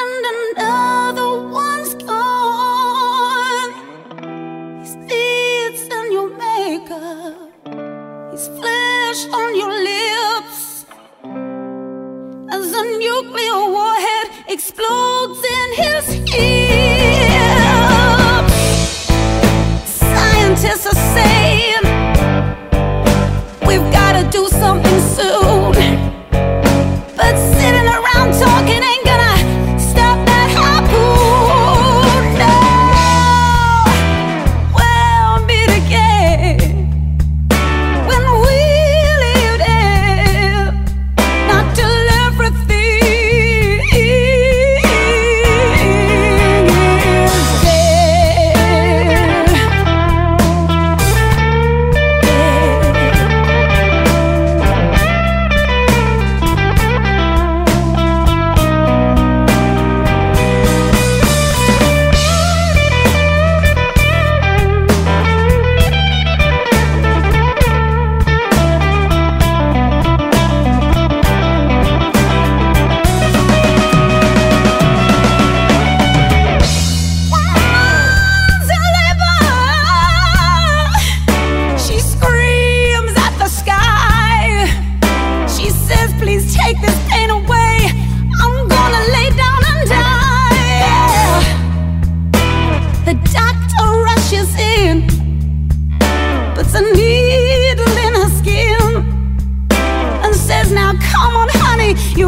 and another one's gone. It's flesh on your lips. As the nuclear warhead explodes in his says, Now come on, honey, you